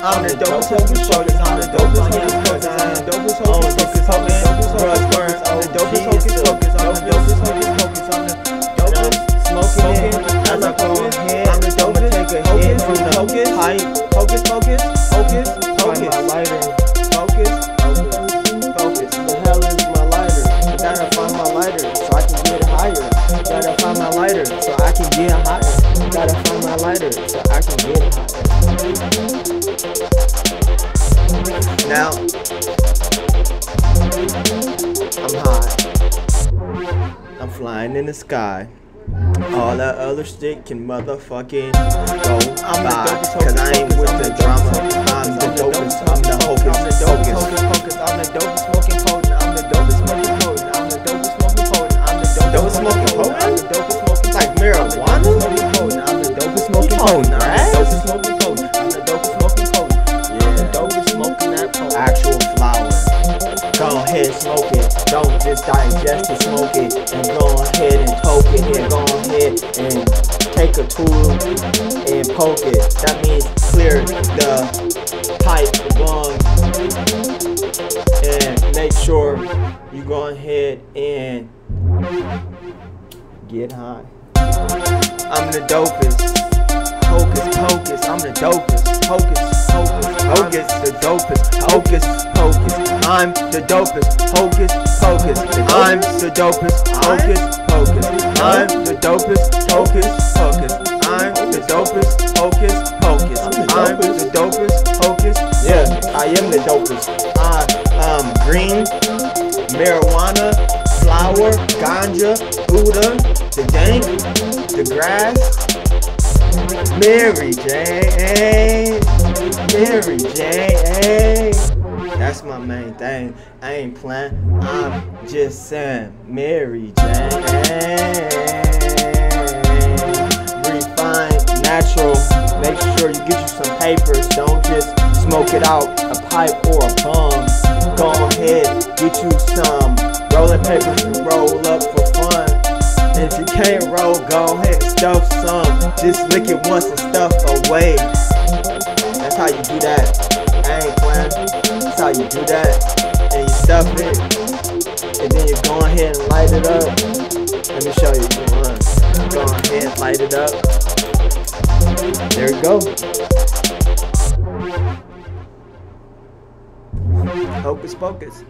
I'm the dopest hocus pocus. I'm the dopest hocus pocus. I'm the dopest hocus pocus. I'm the dopest hocus pocus. I'm the dopest hocus pocus. I'm the dopest hocus pocus. I'm the dopest smoking as I go ahead. I'm the dopest take a hit from the hocus pipe. Hocus pocus. Hocus Find pocus. my lighter. Focus. Focus. Focus. The hell is my lighter? I gotta find my lighter so I can get higher. Gotta find my lighter so I can get higher. Gotta find my lighter so I can get higher. Now I'm high. I'm flying in the sky. All that other shit can motherfucking go I'm by. Cause I ain't with the drama. I'm the dopest. I'm the hocus I'm the pocus. I'm the dopest smoking potent. I'm the dopest smoking potent. I'm the dopest smoking potent. I'm the dopest smoking potent. I'm the dopest smoking Like marijuana? I'm the dopest smoking potent. Go ahead, smoke it. Don't just digest it, smoke it. And go ahead and poke it. And go ahead and take a tool and poke it. That means clear the pipe, the lung, and make sure you go ahead and get high. I'm the dopest. Hocus pocus, I'm the dopest. Hocus pocus, hocus, the dopest. Hocus pocus, I'm the dopest. Hocus pocus, I'm the dopest. Hocus pocus, I'm the dopest. Hocus pocus, I'm the dopest. Hocus pocus, I'm the dopest. Hocus, yeah, I am the dopest. I um green, marijuana, flower, ganja, Buddha, the dank, the grass. Mary Jane, Mary Jane. That's my main thing. I ain't playing. I'm just saying, Mary Jane. Refined, natural. Make sure you get you some papers. Don't just smoke it out a pipe or a bum. Go ahead, get you some rolling papers to roll up for fun. If you can't roll, go ahead and stuff some. Just lick it once and stuff away. That's how you do that. I ain't playing. That's how you do that. And you stuff it. And then you go ahead and light it up. Let me show you. Go ahead and light it up. There you go. Hocus pocus.